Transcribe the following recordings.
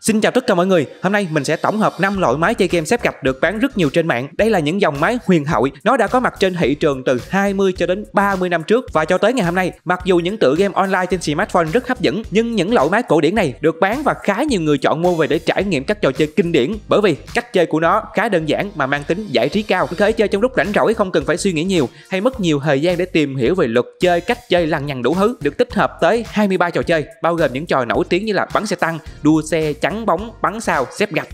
Xin chào tất cả mọi người, hôm nay mình sẽ tổng hợp 5 loại máy chơi game xếp gạch được bán rất nhiều trên mạng. Đây là những dòng máy huyền thoại nó đã có mặt trên thị trường từ 20 cho đến 30 năm trước và cho tới ngày hôm nay. Mặc dù những tựa game online trên smartphone rất hấp dẫn, nhưng những loại máy cổ điển này được bán và khá nhiều người chọn mua về để trải nghiệm các trò chơi kinh điển bởi vì cách chơi của nó khá đơn giản mà mang tính giải trí cao. Có thể chơi trong lúc rảnh rỗi không cần phải suy nghĩ nhiều hay mất nhiều thời gian để tìm hiểu về luật chơi, cách chơi lằng nhằng đủ thứ. Được tích hợp tới 23 trò chơi, bao gồm những trò nổi tiếng như là bắn xe tăng, đua xe, chắn bóng, bắn sao, xếp gạch.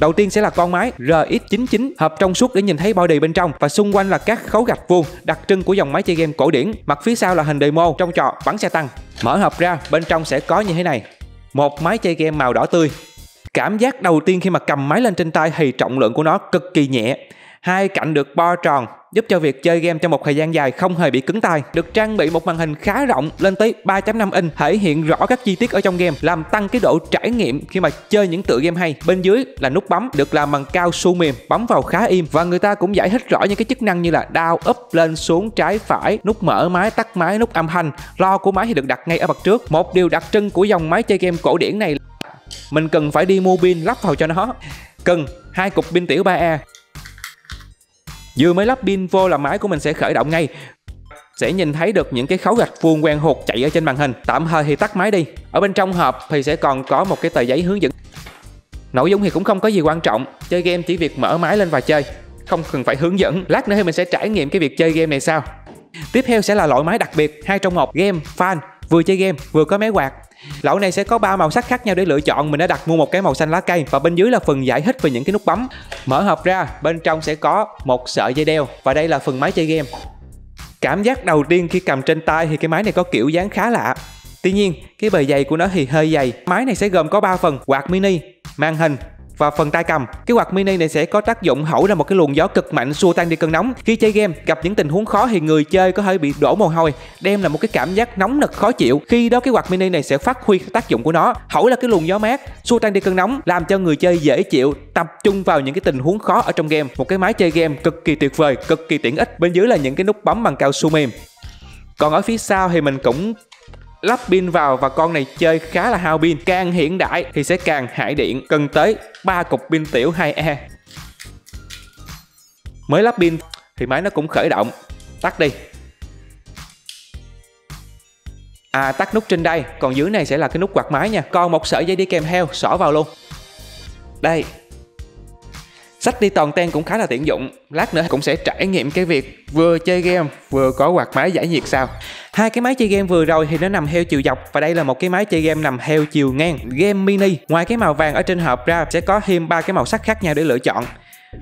Đầu tiên sẽ là con máy RX99 hợp trong suốt để nhìn thấy body bên trong và xung quanh là các khấu gạch vuông đặc trưng của dòng máy chơi game cổ điển. Mặt phía sau là hình demo trong trò bắn xe tăng. Mở hộp ra, bên trong sẽ có như thế này. Một máy chơi game màu đỏ tươi. Cảm giác đầu tiên khi mà cầm máy lên trên tay thì trọng lượng của nó cực kỳ nhẹ. Hai cạnh được bo tròn giúp cho việc chơi game trong một thời gian dài không hề bị cứng tay. Được trang bị một màn hình khá rộng lên tới 3.5 inch, thể hiện rõ các chi tiết ở trong game, làm tăng cái độ trải nghiệm khi mà chơi những tựa game hay. Bên dưới là nút bấm được làm bằng cao su mềm, bấm vào khá im và người ta cũng giải thích rõ những cái chức năng như là down up lên xuống trái phải, nút mở máy, tắt máy, nút âm thanh. Lo của máy thì được đặt ngay ở mặt trước. Một điều đặc trưng của dòng máy chơi game cổ điển này mình cần phải đi mua pin lắp vào cho nó. Cần hai cục pin tiểu 3A Vừa mới lắp pin vô là máy của mình sẽ khởi động ngay. Sẽ nhìn thấy được những cái khấu gạch vuông quen thuộc chạy ở trên màn hình. Tạm thời thì tắt máy đi. Ở bên trong hộp thì sẽ còn có một cái tờ giấy hướng dẫn. Nội dung thì cũng không có gì quan trọng. Chơi game chỉ việc mở máy lên và chơi. Không cần phải hướng dẫn. Lát nữa thì mình sẽ trải nghiệm cái việc chơi game này sao tiếp theo sẽ là loại máy đặc biệt, hai trong một, game, fan. Vừa chơi game, vừa có máy quạt. Loại này sẽ có ba màu sắc khác nhau để lựa chọn. Mình đã đặt mua một cái màu xanh lá cây và bên dưới là phần giải thích về những cái nút bấm. Mở hộp ra, bên trong sẽ có một sợi dây đeo và đây là phần máy chơi game. Cảm giác đầu tiên khi cầm trên tay thì cái máy này có kiểu dáng khá lạ. Tuy nhiên, cái bề dày của nó thì hơi dày. Máy này sẽ gồm có 3 phần: quạt mini, màn hình và phần tay cầm. Cái quạt mini này sẽ có tác dụng hẩu ra một cái luồng gió cực mạnh xua tan đi cơn nóng. Khi chơi game gặp những tình huống khó thì người chơi có thể bị đổ mồ hôi, đem là một cái cảm giác nóng nực khó chịu. Khi đó cái quạt mini này sẽ phát huy tác dụng của nó, hẩu là cái luồng gió mát xua tan đi cơn nóng, làm cho người chơi dễ chịu, tập trung vào những cái tình huống khó ở trong game. Một cái máy chơi game cực kỳ tuyệt vời, cực kỳ tiện ích. Bên dưới là những cái nút bấm bằng cao su mềm. Còn ở phía sau thì mình cũng lắp pin vào và con này chơi khá là hao pin. Càng hiện đại thì sẽ càng hại điện cần tới 3 cục pin tiểu 2E mới lắp pin thì máy nó cũng khởi động. Tắt đi. À tắt nút trên đây. Còn dưới này sẽ là cái nút quạt máy nha. Còn một sợi dây đi kèm theo, xỏ vào luôn. Đây. Sách đi toàn ten cũng khá là tiện dụng Lát nữa cũng sẽ trải nghiệm cái việc vừa chơi game vừa có quạt máy giải nhiệt sao Hai cái máy chơi game vừa rồi thì nó nằm theo chiều dọc và đây là một cái máy chơi game nằm theo chiều ngang game mini. Ngoài cái màu vàng ở trên hộp ra sẽ có thêm ba cái màu sắc khác nhau để lựa chọn.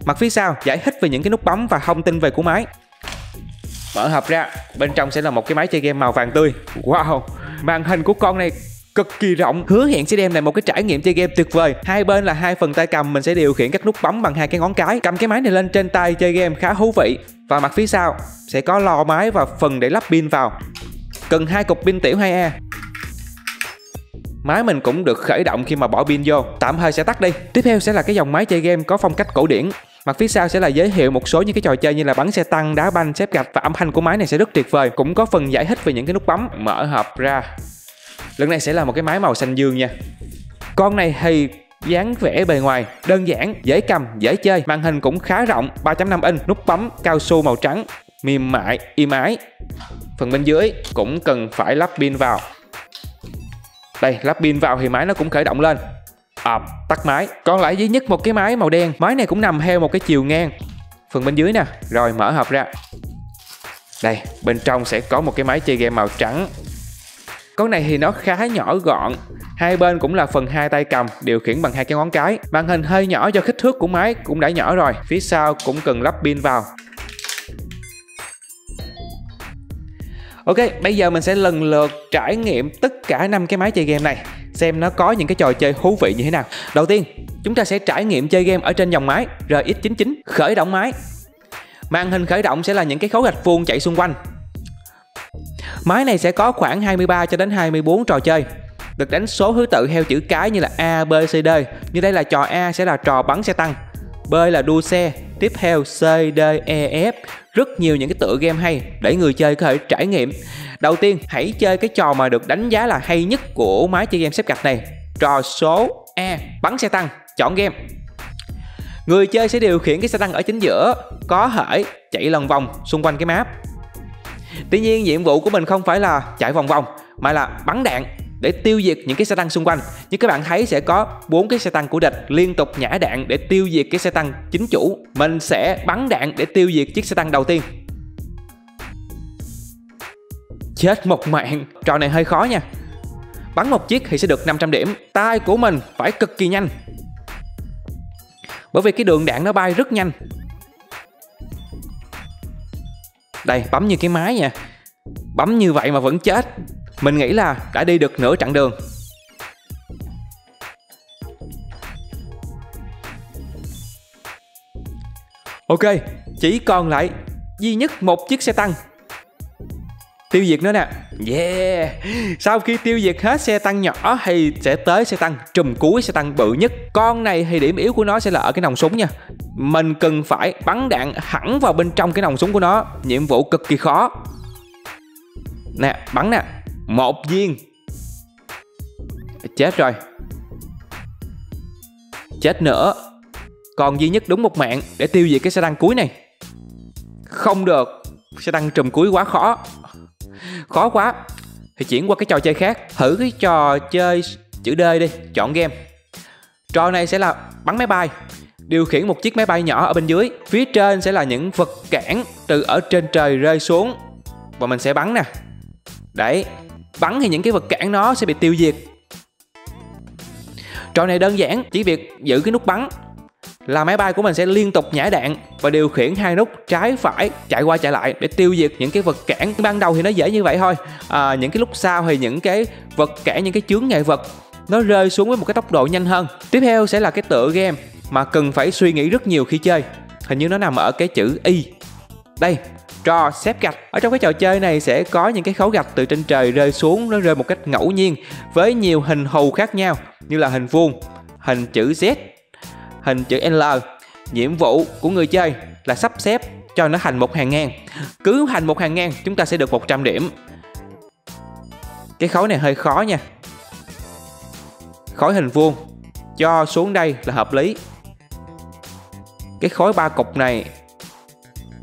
Mặt phía sau giải thích về những cái nút bấm và thông tin về của máy. Mở hộp ra, bên trong sẽ là một cái máy chơi game màu vàng tươi. Wow, màn hình của con này cực kỳ rộng. Hứa hẹn sẽ đem lại một cái trải nghiệm chơi game tuyệt vời. Hai bên là hai phần tay cầm mình sẽ điều khiển các nút bấm bằng hai cái ngón cái. Cầm cái máy này lên trên tay chơi game khá thú vị. Và mặt phía sau sẽ có lò máy và phần để lắp pin vào. Cần hai cục pin tiểu 2A Máy mình cũng được khởi động khi mà bỏ pin vô. Tạm thời sẽ tắt đi. Tiếp theo sẽ là cái dòng máy chơi game có phong cách cổ điển. Mặt phía sau sẽ là giới thiệu một số những cái trò chơi như là bắn xe tăng, đá banh, xếp gạch và âm thanh của máy này sẽ rất tuyệt vời. Cũng có phần giải thích về những cái nút bấm. Mở hộp ra lần này sẽ là một cái máy màu xanh dương nha. Con này thì dáng vẻ bề ngoài đơn giản dễ cầm dễ chơi. Màn hình cũng khá rộng 3.5 inch nút bấm cao su màu trắng mềm mại im ái. Phần bên dưới cũng cần phải lắp pin vào. Đây lắp pin vào thì máy nó cũng khởi động lên. À, tắt máy. Còn lại duy nhất một cái máy màu đen. Máy này cũng nằm theo một cái chiều ngang. Phần bên dưới nè rồi mở hộp ra. Đây bên trong sẽ có một cái máy chơi game màu trắng con này thì nó khá nhỏ gọn. Hai bên cũng là phần hai tay cầm điều khiển bằng hai cái ngón cái. Màn hình hơi nhỏ do kích thước của máy cũng đã nhỏ rồi Phía sau cũng cần lắp pin vào. Ok, bây giờ mình sẽ lần lượt trải nghiệm tất cả năm cái máy chơi game này. Xem nó có những cái trò chơi thú vị như thế nào. Đầu tiên, chúng ta sẽ trải nghiệm chơi game ở trên dòng máy RX99 Khởi động máy. Màn hình khởi động sẽ là những cái khấu gạch vuông chạy xung quanh. Máy này sẽ có khoảng 23 cho đến 24 trò chơi. Được đánh số thứ tự theo chữ cái như là A, B, C, D. Như đây là trò A sẽ là trò bắn xe tăng, B là đua xe, tiếp theo C, D, E, F. Rất nhiều những cái tựa game hay để người chơi có thể trải nghiệm. Đầu tiên hãy chơi cái trò mà được đánh giá là hay nhất của máy chơi game xếp gạch này. Trò số A bắn xe tăng. Chọn game. Người chơi sẽ điều khiển cái xe tăng ở chính giữa có thể chạy lần vòng xung quanh cái map tuy nhiên, nhiệm vụ của mình không phải là chạy vòng vòng, mà là bắn đạn để tiêu diệt những cái xe tăng xung quanh. Như các bạn thấy, sẽ có bốn cái xe tăng của địch liên tục nhả đạn để tiêu diệt cái xe tăng chính chủ. Mình sẽ bắn đạn để tiêu diệt chiếc xe tăng đầu tiên. Chết một mạng. Trò này hơi khó nha. Bắn một chiếc thì sẽ được 500 điểm. Tay của mình phải cực kỳ nhanh. Bởi vì cái đường đạn nó bay rất nhanh đây bấm như cái máy nha. Bấm như vậy mà vẫn chết. Mình nghĩ là đã đi được nửa chặng đường. Ok, chỉ còn lại duy nhất một chiếc xe tăng. Tiêu diệt nữa nè. Yeah. Sau khi tiêu diệt hết xe tăng nhỏ Thì sẽ tới xe tăng trùm cuối xe tăng bự nhất. Con này thì điểm yếu của nó sẽ là ở cái nòng súng nha. Mình cần phải bắn đạn hẳn vào bên trong cái nòng súng của nó. Nhiệm vụ cực kỳ khó. Nè, bắn nè. Một viên. Chết rồi. Chết nữa. Còn duy nhất đúng một mạng Để tiêu diệt cái xe tăng cuối này. Không được. Xe tăng trùm cuối quá khó. Khó quá. Thì chuyển qua cái trò chơi khác. Thử cái trò chơi chữ D đi. Chọn game. Trò này sẽ là bắn máy bay. Điều khiển một chiếc máy bay nhỏ ở bên dưới. Phía trên sẽ là những vật cản Từ ở trên trời rơi xuống. Và mình sẽ bắn nè. Đấy. Bắn thì những cái vật cản nó sẽ bị tiêu diệt. Trò này đơn giản Chỉ việc giữ cái nút bắn là máy bay của mình sẽ liên tục nhả đạn và điều khiển hai nút trái phải chạy qua chạy lại để tiêu diệt những cái vật cản. Ban đầu thì nó dễ như vậy thôi. À, những cái lúc sau thì những cái vật cản những cái chướng ngại vật nó rơi xuống với một cái tốc độ nhanh hơn. Tiếp theo sẽ là cái tựa game mà cần phải suy nghĩ rất nhiều khi chơi. Hình như nó nằm ở cái chữ y. Đây, trò xếp gạch. Ở trong cái trò chơi này sẽ có những cái khấu gạch từ trên trời rơi xuống, nó rơi một cách ngẫu nhiên, với nhiều hình hù khác nhau, như là hình vuông, hình chữ z, hình chữ l. Nhiệm vụ của người chơi là sắp xếp cho nó thành một hàng ngang. Cứ thành một hàng ngang, chúng ta sẽ được 100 điểm. Cái khối này hơi khó nha. Khối hình vuông, cho xuống đây là hợp lý cái khối ba cục này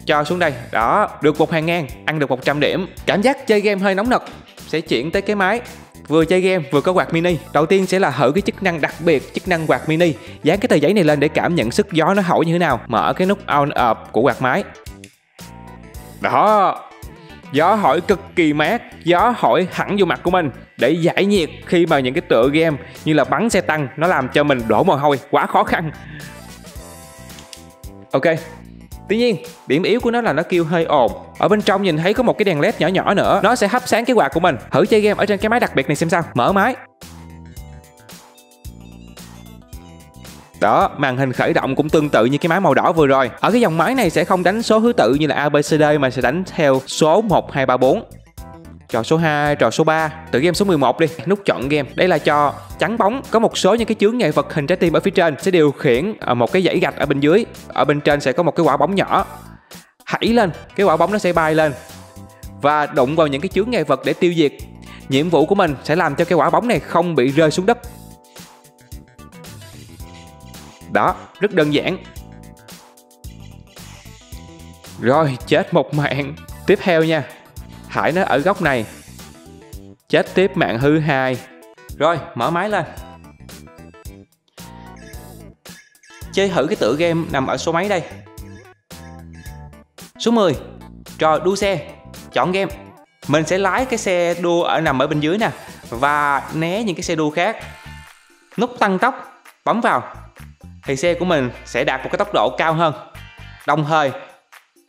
cho xuống đây. Đó, được một hàng ngang, ăn được 100 điểm. Cảm giác chơi game hơi nóng nực. Sẽ chuyển tới cái máy. Vừa chơi game, vừa có quạt mini. Đầu tiên sẽ là thử cái chức năng đặc biệt, chức năng quạt mini. Dán cái tờ giấy này lên để cảm nhận sức gió nó hổi như thế nào. Mở cái nút on, off của quạt máy. Đó, gió hỏi cực kỳ mát. Gió hỏi hẳn vô mặt của mình để giải nhiệt khi mà những cái tựa game như là bắn xe tăng, nó làm cho mình đổ mồ hôi. Quá khó khăn ok Tuy nhiên, điểm yếu của nó là nó kêu hơi ồn. Ở bên trong nhìn thấy có một cái đèn led nhỏ nhỏ nữa, nó sẽ hấp sáng cái quạt của mình. Thử chơi game ở trên cái máy đặc biệt này xem sao. Mở máy. Đó, màn hình khởi động cũng tương tự như cái máy màu đỏ vừa rồi. Ở cái dòng máy này sẽ không đánh số thứ tự như là ABCD mà sẽ đánh theo số 1 2 3 4. Trò số 2, trò số 3 Tự game số 11 đi. Nút chọn game. Đây là trò trắng bóng. Có một số những cái chướng ngại vật hình trái tim ở phía trên Sẽ điều khiển ờ, một cái dãy gạch ở bên dưới. Ở bên trên sẽ có một cái quả bóng nhỏ. Hãy lên. Cái quả bóng nó sẽ bay lên. Và đụng vào những cái chướng ngại vật để tiêu diệt. Nhiệm vụ của mình sẽ làm cho cái quả bóng này không bị rơi xuống đất. Đó, rất đơn giản. Rồi, chết một mạng. Tiếp theo nha. Hải nó ở góc này, Chết tiếp mạng hư hai. Rồi, mở máy lên. Chơi thử cái tựa game nằm ở số mấy đây? Số 10 Trò đua xe, Chọn game. Mình sẽ lái cái xe đua ở, nằm ở bên dưới nè, Và né những cái xe đua khác. Nút tăng tốc, Bấm vào, Thì xe của mình sẽ đạt một cái tốc độ cao hơn. Đồng thời,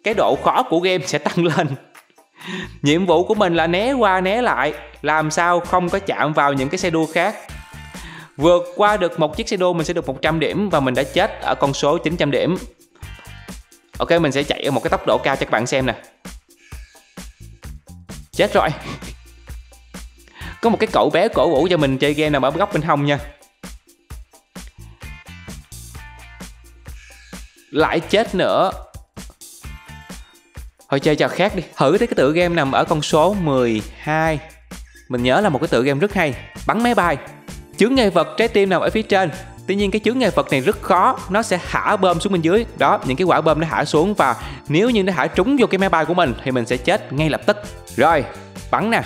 Cái độ khó của game sẽ tăng lên nhiệm vụ của mình là né qua né lại, làm sao không có chạm vào những cái xe đua khác. Vượt qua được một chiếc xe đua, mình sẽ được 100 điểm và mình đã chết ở con số 900 điểm. Ok, mình sẽ chạy ở một cái tốc độ cao cho các bạn xem nè. Chết rồi. Có một cái cậu bé cổ vũ cho mình chơi game nằm ở góc bên hông nha. Lại chết nữa. Thôi chơi trò khác đi. Thử thấy cái tựa game nằm ở con số 12 Mình nhớ là một cái tựa game rất hay. Bắn máy bay. Chướng ngại vật trái tim nằm ở phía trên. Tuy nhiên cái chướng ngại vật này rất khó. Nó sẽ thả bơm xuống bên dưới. Đó, những cái quả bơm nó thả xuống Và nếu như nó thả trúng vô cái máy bay của mình Thì mình sẽ chết ngay lập tức. Rồi, bắn nè.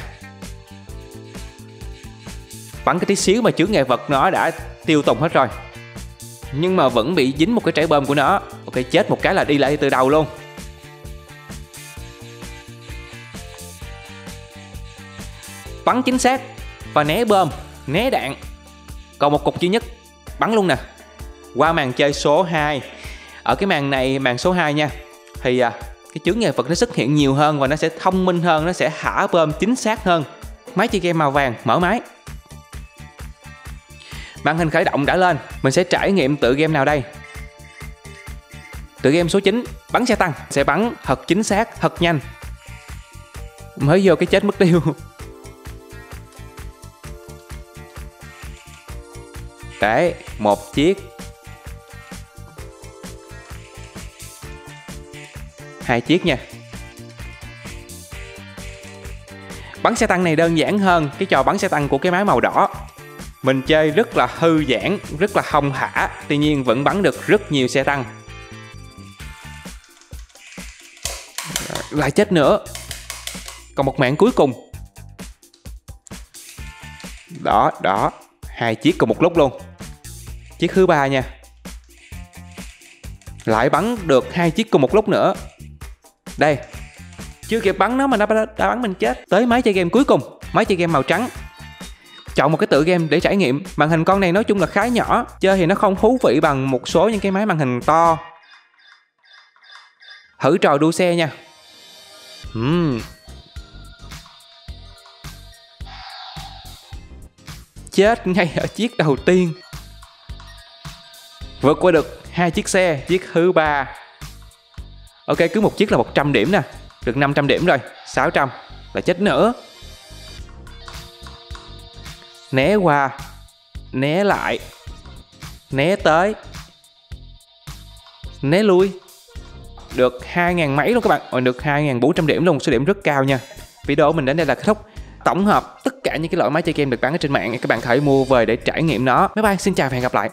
Bắn cái tí xíu mà chướng ngại vật nó đã tiêu tùng hết rồi. Nhưng mà vẫn bị dính một cái trái bơm của nó. Ok, chết một cái là đi lại từ đầu luôn. Bắn chính xác Và né bơm Né đạn. Còn một cục duy nhất Bắn luôn nè. Qua màn chơi số 2 Ở cái màn này màn số 2 nha Thì à, cái chướng ngại vật nó xuất hiện nhiều hơn Và nó sẽ thông minh hơn Nó sẽ thả bơm chính xác hơn. Máy chơi game màu vàng mở máy. Màn hình khởi động đã lên Mình sẽ trải nghiệm tựa game nào đây? Tựa game số 9 Bắn xe tăng Sẽ bắn thật chính xác, thật nhanh. Mới vô cái chết mất tiêu. Đấy, một chiếc. Hai chiếc nha. Bắn xe tăng này đơn giản hơn cái trò bắn xe tăng của cái máy màu đỏ. Mình chơi rất là hư giãn, rất là hông hả Tuy nhiên vẫn bắn được rất nhiều xe tăng. Lại chết nữa. Còn một mạng cuối cùng. Đó, đó hai chiếc cùng một lúc luôn chiếc thứ ba nha. Lại bắn được hai chiếc cùng một lúc nữa. Đây chưa kịp bắn nó mà nó đã, đã bắn mình chết. Tới máy chơi game cuối cùng máy chơi game màu trắng. Chọn một cái tựa game để trải nghiệm. Màn hình con này nói chung là khá nhỏ chơi thì nó không thú vị bằng một số những cái máy màn hình to. Thử trò đua xe nha. Uhm, chết ngay ở chiếc đầu tiên vượt qua được hai chiếc xe, chiếc thứ ba. Ok, cứ một chiếc là 100 điểm nè. Được 500 điểm rồi 600 là chết nữa. Né qua, né lại, né tới, né lui. Được 2.000 mấy luôn các bạn. Rồi được 2.400 điểm luôn số điểm rất cao nha. Video mình đến đây là kết thúc. Tổng hợp tất cả những cái loại máy chơi game được bán ở trên mạng, các bạn hãy mua về để trải nghiệm nó. Bye bye, xin chào và hẹn gặp lại.